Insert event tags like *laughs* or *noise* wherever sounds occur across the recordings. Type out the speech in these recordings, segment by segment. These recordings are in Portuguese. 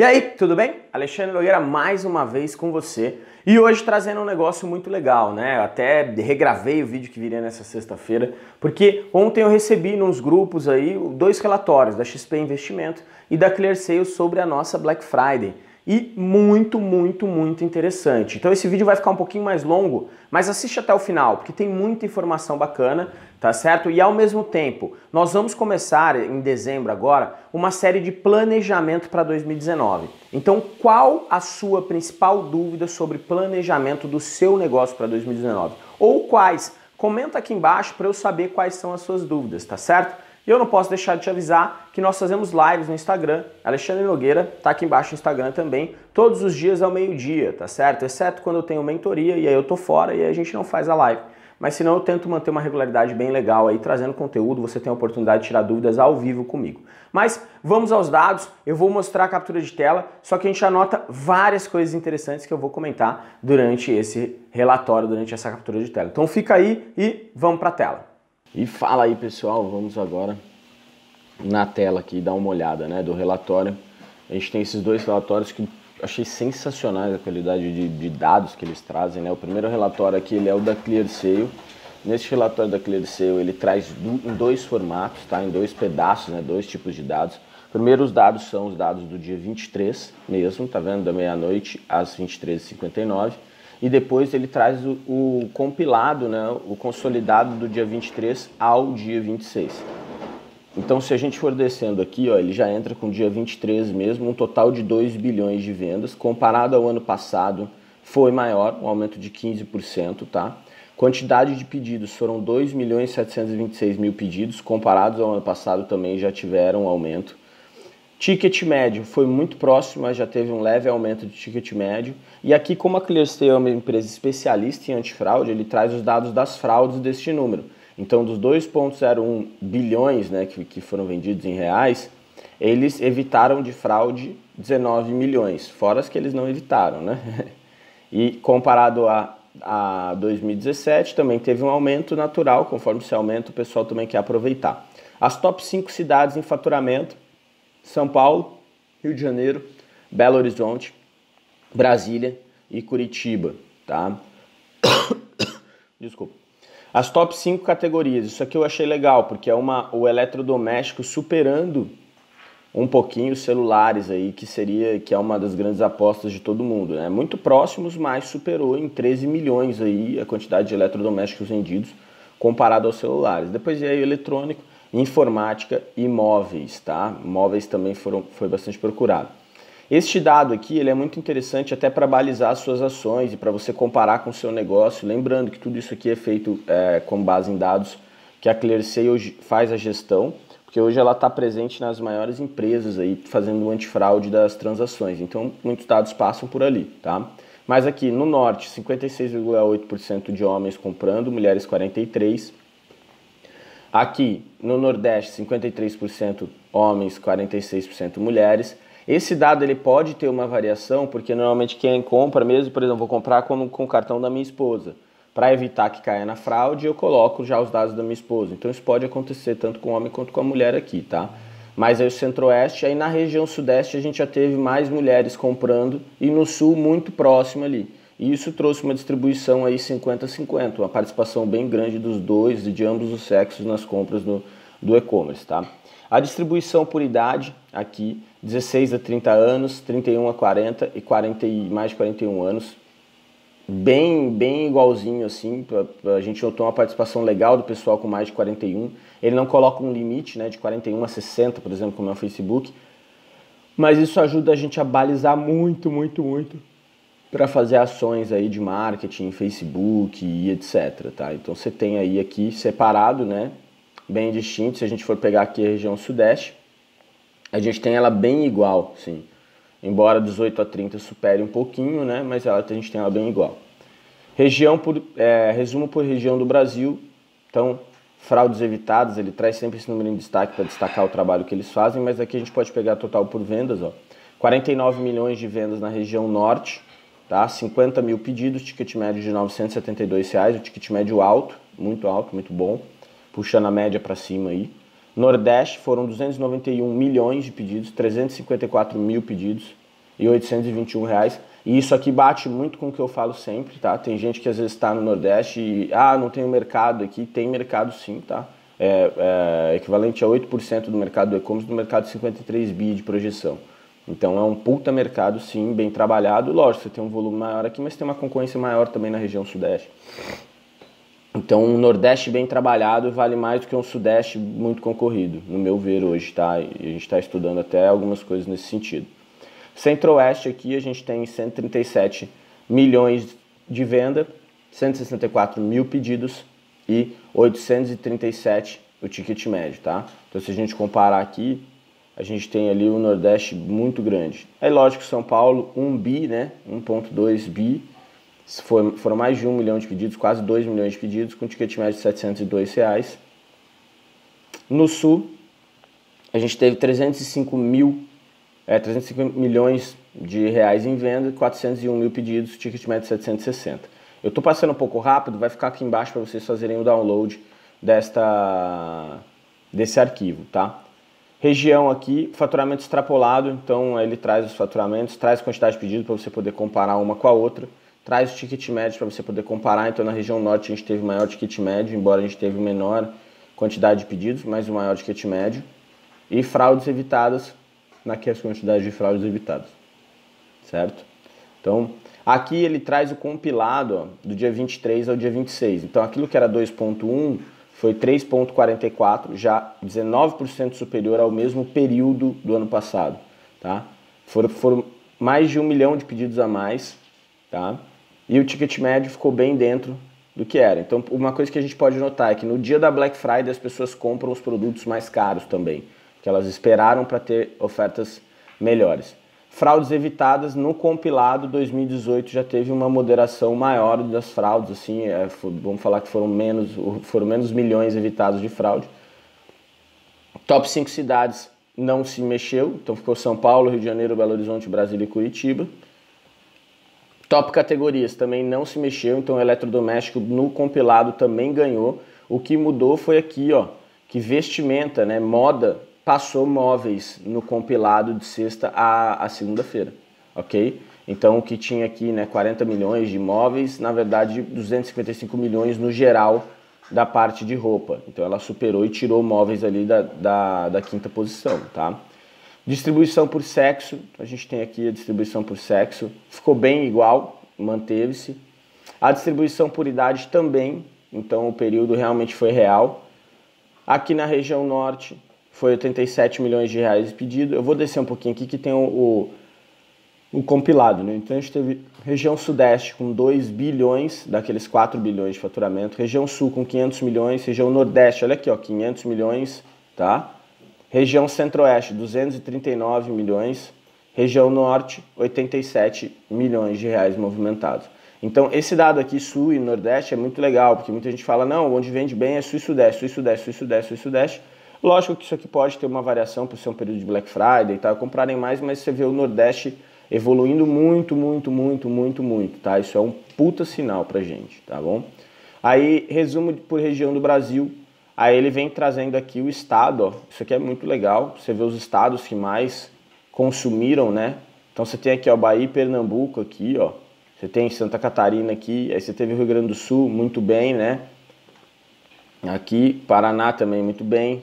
E aí, tudo bem? Alexandre Nogueira mais uma vez com você e hoje trazendo um negócio muito legal, né? Eu até regravei o vídeo que viria nessa sexta-feira, porque ontem eu recebi nos grupos aí dois relatórios da XP Investimento e da Clear Sales sobre a nossa Black Friday e muito, muito, muito interessante. Então esse vídeo vai ficar um pouquinho mais longo, mas assiste até o final, porque tem muita informação bacana, tá certo? E ao mesmo tempo, nós vamos começar em dezembro agora uma série de planejamento para 2019. Então, qual a sua principal dúvida sobre planejamento do seu negócio para 2019? Ou quais? Comenta aqui embaixo para eu saber quais são as suas dúvidas, tá certo? E eu não posso deixar de te avisar que nós fazemos lives no Instagram. Alexandre Nogueira tá aqui embaixo no Instagram também, todos os dias ao meio-dia, tá certo? Exceto quando eu tenho mentoria e aí eu tô fora e aí a gente não faz a live. Mas senão eu tento manter uma regularidade bem legal aí, trazendo conteúdo, você tem a oportunidade de tirar dúvidas ao vivo comigo. Mas vamos aos dados, eu vou mostrar a captura de tela, só que a gente anota várias coisas interessantes que eu vou comentar durante esse relatório, durante essa captura de tela. Então fica aí e vamos para a tela. E fala aí pessoal, vamos agora na tela aqui dar uma olhada né, do relatório. A gente tem esses dois relatórios que achei sensacionais a qualidade de, de, dados que eles trazem. Né? O primeiro relatório aqui ele é o da ClearSale. Nesse relatório da ClearSale ele traz do, em dois formatos, tá? em dois pedaços, né? dois tipos de dados. Primeiro os dados são os dados do dia 23 mesmo, tá vendo? Da meia-noite às 23h59 e depois ele traz o, o, compilado, né, o consolidado do dia 23 ao dia 26. Então, se a gente for descendo aqui, ó, ele já entra com dia 23 mesmo, um total de 2 bilhões de vendas. Comparado ao ano passado, foi maior, um aumento de 15%, tá? Quantidade de pedidos foram 2 milhões 726 mil pedidos, comparados ao ano passado também já tiveram um aumento. Ticket médio foi muito próximo, mas já teve um leve aumento de ticket médio. E aqui, como a ClearSale é uma empresa especialista em antifraude, ele traz os dados das fraudes deste número. Então, dos 2,01 bilhões né, que, que foram vendidos em reais, eles evitaram de fraude 19 milhões, fora as que eles não evitaram. Né? *laughs* E comparado a, a 2017, também teve um aumento natural, conforme esse aumento o pessoal também quer aproveitar. As top 5 cidades em faturamento são Paulo, Rio de Janeiro, Belo Horizonte, Brasília e Curitiba, tá? *coughs* Desculpa. As top 5 categorias, isso aqui eu achei legal, porque é uma, o eletrodoméstico superando um pouquinho os celulares aí, que seria, que é uma das grandes apostas de todo mundo, né? Muito próximos, mas superou em 13 milhões aí a quantidade de eletrodomésticos vendidos comparado aos celulares. Depois veio o eletrônico, informática e móveis, tá? Móveis também foram, foi bastante procurado. Este dado aqui ele é muito interessante até para balizar as suas ações e para você comparar com o seu negócio. Lembrando que tudo isso aqui é feito é, com base em dados que a ClearSale hoje faz a gestão, porque hoje ela está presente nas maiores empresas aí fazendo o antifraude das transações. Então muitos dados passam por ali, tá? Mas aqui no norte, 56,8% de homens comprando, mulheres 43%. Aqui no Nordeste, 53% homens, 46% mulheres. Esse dado ele pode ter uma variação, porque normalmente quem compra mesmo, por exemplo, vou comprar com, com o cartão da minha esposa. Para evitar que caia na fraude, eu coloco já os dados da minha esposa. Então isso pode acontecer tanto com o homem quanto com a mulher aqui, tá? Mas aí o centro-oeste, aí na região sudeste a gente já teve mais mulheres comprando e no sul muito próximo ali. E isso trouxe uma distribuição aí 50-50, uma participação bem grande dos dois e de ambos os sexos nas compras do, do e-commerce, tá? A distribuição por idade aqui, 16 a 30 anos, 31 a 40 e 40 e mais de 41 anos, bem bem igualzinho assim, pra, a gente notou uma participação legal do pessoal com mais de 41. Ele não coloca um limite, né, de 41 a 60, por exemplo, como é o Facebook, mas isso ajuda a gente a balizar muito, muito, muito para fazer ações aí de marketing, Facebook e etc, tá? Então você tem aí aqui separado, né, bem distinto, se a gente for pegar aqui a região sudeste, a gente tem ela bem igual, sim. Embora 18 a 30 supere um pouquinho, né, mas ela, a gente tem ela bem igual. Região por, é, resumo por região do Brasil, então fraudes evitadas, ele traz sempre esse número em destaque para destacar o trabalho que eles fazem, mas aqui a gente pode pegar total por vendas, ó. 49 milhões de vendas na região norte, tá? 50 mil pedidos, ticket médio de 972 reais, o ticket médio alto, muito alto, muito bom, puxando a média para cima aí. Nordeste foram 291 milhões de pedidos, 354 mil pedidos, e 821 reais. E isso aqui bate muito com o que eu falo sempre, tá? Tem gente que às vezes está no Nordeste e, ah, não tem mercado aqui. Tem mercado sim, tá? É, é equivalente a 8% do mercado do e-commerce, do mercado de 53 bi de projeção. Então é um puta mercado sim, bem trabalhado. Lógico, você tem um volume maior aqui, mas tem uma concorrência maior também na região Sudeste. Então um Nordeste bem trabalhado vale mais do que um Sudeste muito concorrido, no meu ver hoje, tá? E a gente está estudando até algumas coisas nesse sentido. Centro-Oeste aqui a gente tem 137 milhões de venda, 164 mil pedidos e 837 o ticket médio, tá? Então se a gente comparar aqui, a gente tem ali o Nordeste muito grande. É lógico São Paulo, 1 bi, né? 1.2 bi, foram mais de 1 milhão de pedidos, quase 2 milhões de pedidos, com ticket médio de 702 reais. No Sul, a gente teve 305 mil é, 305 milhões de reais em venda, 401 mil pedidos, ticket médio 760. Eu estou passando um pouco rápido, vai ficar aqui embaixo para vocês fazerem o download desta, desse arquivo, tá? Região aqui, faturamento extrapolado, então ele traz os faturamentos, traz quantidade de pedidos para você poder comparar uma com a outra, traz o ticket médio para você poder comparar, então na região norte a gente teve maior ticket médio, embora a gente teve menor quantidade de pedidos, mas o maior ticket médio, e fraudes evitadas, naquelas quantidades de fraudes evitadas, certo? Então, aqui ele traz o compilado ó, do dia 23 ao dia 26. Então, aquilo que era 2.1 foi 3.44, já 19% superior ao mesmo período do ano passado, tá? Foram, foram mais de um milhão de pedidos a mais, tá? E o ticket médio ficou bem dentro do que era. Então, uma coisa que a gente pode notar é que no dia da Black Friday as pessoas compram os produtos mais caros também que elas esperaram para ter ofertas melhores. Fraudes evitadas no compilado 2018 já teve uma moderação maior das fraudes, assim, é, vamos falar que foram menos, foram menos milhões evitados de fraude. Top 5 cidades não se mexeu, então ficou São Paulo, Rio de Janeiro, Belo Horizonte, Brasília e Curitiba. Top categorias também não se mexeu, então eletrodoméstico no compilado também ganhou. O que mudou foi aqui, ó, que vestimenta, né, moda passou móveis no compilado de sexta a, a segunda-feira, ok? Então o que tinha aqui, né, 40 milhões de móveis, na verdade 255 milhões no geral da parte de roupa. Então ela superou e tirou móveis ali da, da, da quinta posição, tá? Distribuição por sexo, a gente tem aqui a distribuição por sexo, ficou bem igual, manteve-se. A distribuição por idade também, então o período realmente foi real. Aqui na região norte, foi 87 milhões de reais pedido. Eu vou descer um pouquinho aqui que tem o, o, o, compilado, né? Então a gente teve região sudeste com 2 bilhões, daqueles 4 bilhões de faturamento, região sul com 500 milhões, região nordeste, olha aqui, ó, 500 milhões, tá? Região centro-oeste, 239 milhões, região norte, 87 milhões de reais movimentados. Então, esse dado aqui, sul e nordeste, é muito legal, porque muita gente fala, não, onde vende bem é sul e sudeste, sul e sudeste, sul e sudeste, sul e sudeste. Lógico que isso aqui pode ter uma variação por ser um período de Black Friday e tal, comprarem mais, mas você vê o Nordeste evoluindo muito, muito, muito, muito, muito, tá? Isso é um puta sinal pra gente, tá bom? Aí, resumo por região do Brasil, aí ele vem trazendo aqui o estado, ó. Isso aqui é muito legal, você vê os estados que mais consumiram, né? Então você tem aqui, ó, Bahia e Pernambuco aqui, ó. Você tem Santa Catarina aqui, aí você teve o Rio Grande do Sul, muito bem, né? Aqui, Paraná também muito bem,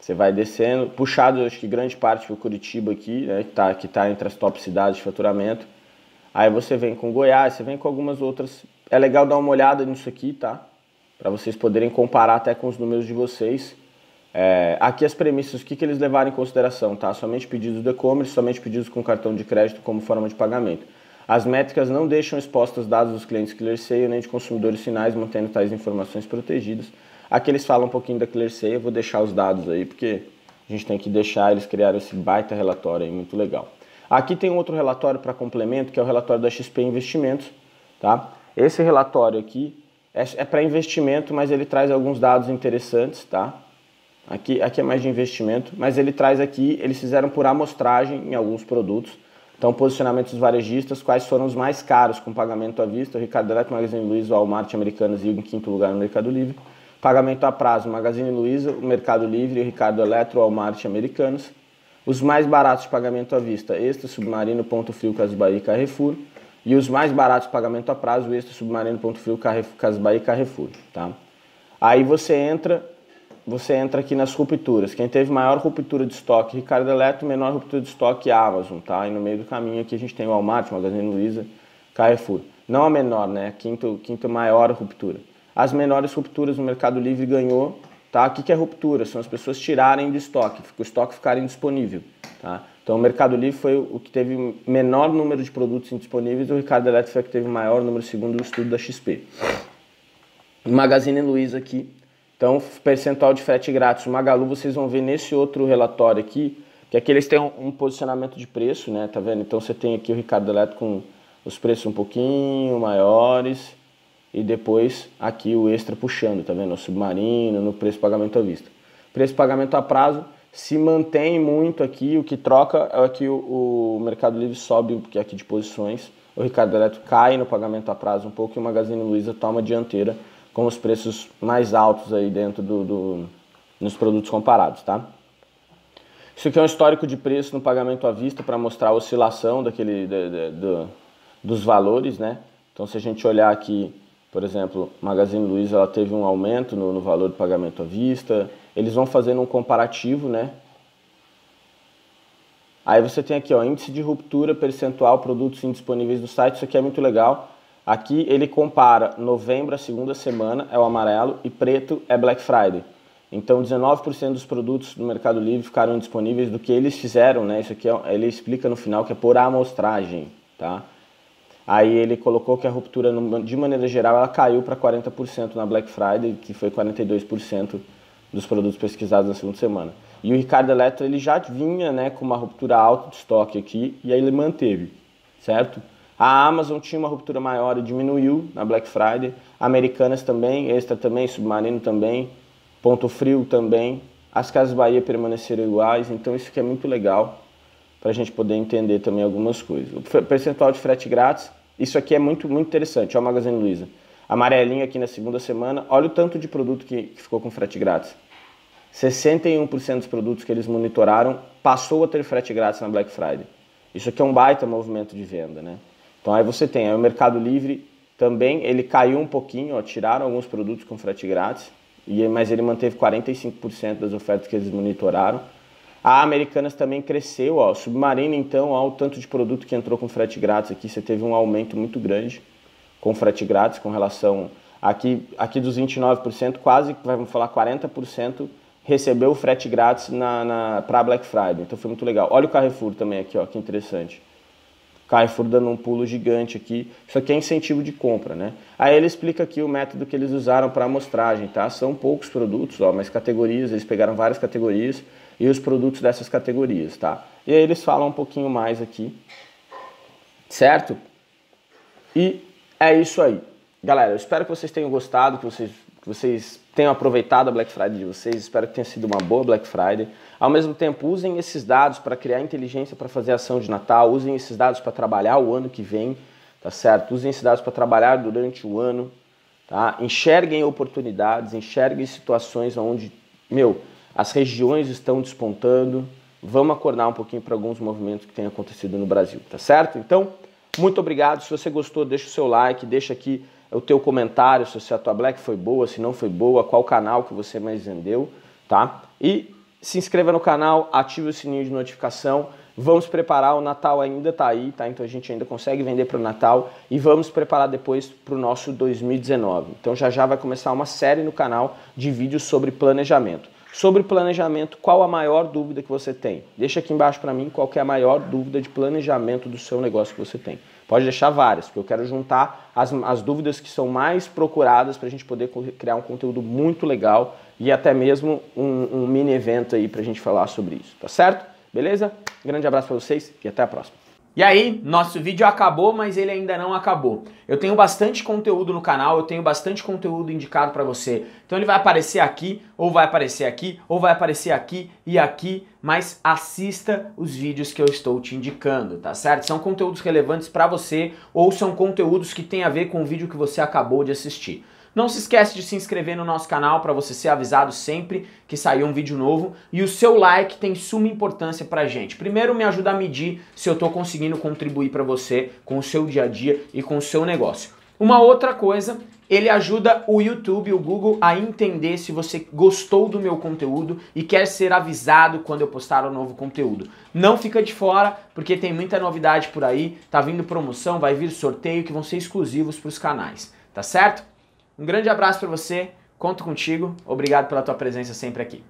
você vai descendo, puxado, acho que grande parte foi Curitiba aqui, né, que está que tá entre as top cidades de faturamento. Aí você vem com Goiás, você vem com algumas outras. É legal dar uma olhada nisso aqui, tá? Para vocês poderem comparar até com os números de vocês. É, aqui as premissas, o que, que eles levaram em consideração, tá? Somente pedidos do e-commerce, somente pedidos com cartão de crédito como forma de pagamento. As métricas não deixam expostas dados dos clientes ClearSale nem de consumidores finais, mantendo tais informações protegidas. Aqui eles falam um pouquinho da ClearSea, eu vou deixar os dados aí, porque a gente tem que deixar eles criaram esse baita relatório aí, muito legal. Aqui tem outro relatório para complemento, que é o relatório da XP Investimentos, tá? Esse relatório aqui é, é para investimento, mas ele traz alguns dados interessantes, tá? Aqui, aqui é mais de investimento, mas ele traz aqui, eles fizeram por amostragem em alguns produtos. Então, posicionamentos varejistas, quais foram os mais caros com pagamento à vista? O Ricardo Eletro, Magazine Luiza, Walmart, Americanas e em quinto lugar no Mercado Livre. Pagamento a prazo, Magazine Luiza, Mercado Livre, Ricardo Eletro, Walmart Americanos. os mais baratos de pagamento à vista, Extra, Submarino, Ponto Frio, Casas Bahia e Carrefour, e os mais baratos de pagamento a prazo, Extra, Submarino, Ponto Frio, Casas Bahia e Carrefour, tá? Aí você entra, você entra aqui nas rupturas. Quem teve maior ruptura de estoque, Ricardo Eletro, menor ruptura de estoque, Amazon, tá? E no meio do caminho aqui a gente tem o Walmart, Magazine Luiza, Carrefour. Não a menor, né? Quinto, quinto maior ruptura. As menores rupturas no Mercado Livre ganhou Tá? O que é ruptura? São as pessoas tirarem de estoque, o estoque ficar indisponível. Tá? Então o Mercado Livre foi o que teve menor número de produtos indisponíveis, o Ricardo Eletro foi o que teve maior número, segundo o estudo da XP. Magazine Luiza aqui, então percentual de frete grátis. O Magalu vocês vão ver nesse outro relatório aqui, que aqui eles têm um, um posicionamento de preço, né? Tá vendo? Então você tem aqui o Ricardo Eletro com os preços um pouquinho maiores, e depois aqui o extra puxando, tá vendo? O submarino, no preço pagamento à vista. Preço pagamento a prazo se mantém muito aqui, o que troca é que o, o Mercado Livre sobe porque aqui de posições, o Ricardo Eletro cai no pagamento a prazo um pouco e o Magazine Luiza toma dianteira com os preços mais altos aí dentro do, do nos produtos comparados, tá? Isso aqui é um histórico de preço no pagamento à vista para mostrar a oscilação daquele, de, dos valores, né? Então se a gente olhar aqui por exemplo, Magazine Luiza ela teve um aumento no, no valor do pagamento à vista. Eles vão fazendo um comparativo, né? Aí você tem aqui, ó, índice de ruptura percentual produtos indisponíveis do site. Isso aqui é muito legal. Aqui ele compara novembro, a segunda semana, é o amarelo, e preto é Black Friday. Então, 19% dos produtos do Mercado Livre ficaram disponíveis do que eles fizeram, né? Isso aqui é, ele explica no final que é por amostragem, tá? Aí ele colocou que a ruptura, de maneira geral, ela caiu para 40% na Black Friday, que foi 42% dos produtos pesquisados na segunda semana. E o Ricardo Eletro ele já vinha né, com uma ruptura alta de estoque aqui, e aí ele manteve, certo? A Amazon tinha uma ruptura maior e diminuiu na Black Friday. Americanas também, Extra também, Submarino também, Ponto Frio também. As Casas Bahia permaneceram iguais, então isso aqui é muito legal para a gente poder entender também algumas coisas. O percentual de frete grátis isso aqui é muito, muito interessante, ó, o Magazine Luiza. Amarelinho aqui na segunda semana, olha o tanto de produto que, que ficou com frete grátis. 61% dos produtos que eles monitoraram passou a ter frete grátis na Black Friday. Isso aqui é um baita movimento de venda, né? Então aí você tem, aí o Mercado Livre também, ele caiu um pouquinho, ó, tiraram alguns produtos com frete grátis, e, mas ele manteve 45% das ofertas que eles monitoraram. A Americanas também cresceu, ó. Submarino, então, ó, o tanto de produto que entrou com frete grátis aqui, você teve um aumento muito grande com frete grátis com relação aqui, aqui dos 29%, quase, vamos falar 40% recebeu frete grátis na, na para Black Friday. Então foi muito legal. Olha o Carrefour também aqui, ó, que interessante. Carrefour dando um pulo gigante aqui. Isso aqui é incentivo de compra, né? Aí ele explica aqui o método que eles usaram para amostragem, tá? São poucos produtos, ó, mas categorias, eles pegaram várias categorias e os produtos dessas categorias, tá? E aí eles falam um pouquinho mais aqui, certo? E é isso aí. Galera, eu espero que vocês tenham gostado, que vocês, que vocês tenham aproveitado a Black Friday de vocês, espero que tenha sido uma boa Black Friday. Ao mesmo tempo, usem esses dados para criar inteligência para fazer ação de Natal, usem esses dados para trabalhar o ano que vem, tá certo? Usem esses dados para trabalhar durante o ano, tá? Enxerguem oportunidades, enxerguem situações onde, meu, as regiões estão despontando. Vamos acordar um pouquinho para alguns movimentos que têm acontecido no Brasil, tá certo? Então, muito obrigado. Se você gostou, deixa o seu like, deixa aqui o teu comentário se a tua Black foi boa, se não foi boa, qual canal que você mais vendeu, tá? E se inscreva no canal, ative o sininho de notificação. Vamos preparar, o Natal ainda está aí, tá? Então a gente ainda consegue vender para o Natal e vamos preparar depois para o nosso 2019. Então já já vai começar uma série no canal de vídeos sobre planejamento. Sobre planejamento, qual a maior dúvida que você tem? Deixa aqui embaixo para mim qual é a maior dúvida de planejamento do seu negócio que você tem. Pode deixar várias, porque eu quero juntar as, as dúvidas que são mais procuradas para a gente poder criar um conteúdo muito legal e até mesmo um, um mini evento aí para a gente falar sobre isso, tá certo? Beleza? Grande abraço para vocês e até a próxima. E aí, nosso vídeo acabou, mas ele ainda não acabou. Eu tenho bastante conteúdo no canal, eu tenho bastante conteúdo indicado para você. Então ele vai aparecer aqui, ou vai aparecer aqui, ou vai aparecer aqui e aqui, mas assista os vídeos que eu estou te indicando, tá certo? São conteúdos relevantes para você ou são conteúdos que têm a ver com o vídeo que você acabou de assistir. Não se esquece de se inscrever no nosso canal para você ser avisado sempre que sair um vídeo novo e o seu like tem suma importância pra gente. Primeiro me ajuda a medir se eu estou conseguindo contribuir para você com o seu dia a dia e com o seu negócio. Uma outra coisa, ele ajuda o YouTube, o Google a entender se você gostou do meu conteúdo e quer ser avisado quando eu postar um novo conteúdo. Não fica de fora, porque tem muita novidade por aí, tá vindo promoção, vai vir sorteio que vão ser exclusivos para os canais, tá certo? Um grande abraço para você, conto contigo, obrigado pela tua presença sempre aqui.